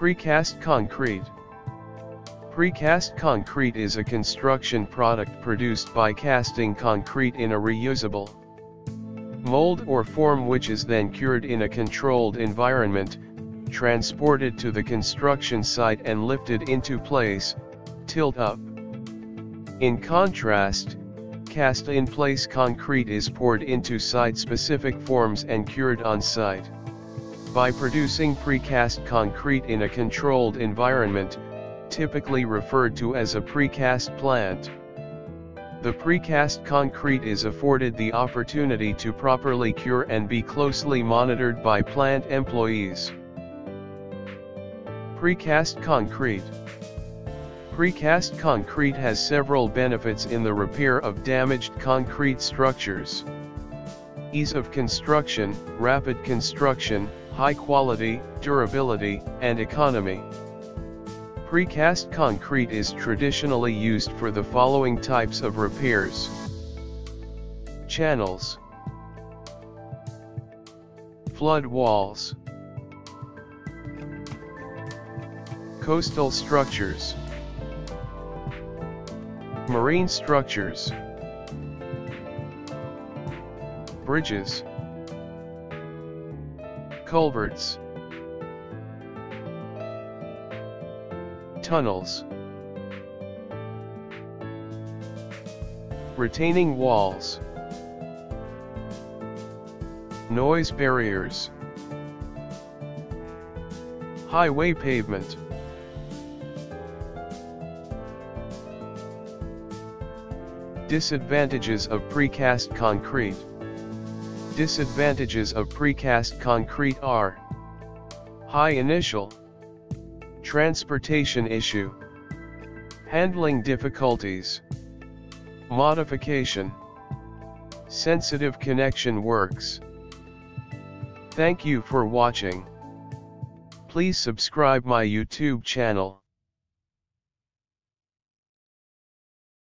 Precast concrete. Precast concrete is a construction product produced by casting concrete in a reusable mold or form which is then cured in a controlled environment, transported to the construction site and lifted into place, tilt up. In contrast, cast-in-place concrete is poured into site-specific forms and cured on site. By producing precast concrete in a controlled environment, typically referred to as a precast plant, the precast concrete is afforded the opportunity to properly cure and be closely monitored by plant employees. Precast concrete Precast concrete has several benefits in the repair of damaged concrete structures. Ease of construction, rapid construction, high quality, durability, and economy. Precast concrete is traditionally used for the following types of repairs. Channels. Flood walls. Coastal structures. Marine structures. Bridges Culverts. Tunnels. Retaining walls. Noise barriers. Highway pavement. Disadvantages of precast concrete Disadvantages of precast concrete are High initial Transportation issue Handling difficulties Modification Sensitive connection works Thank you for watching. Please subscribe my YouTube channel.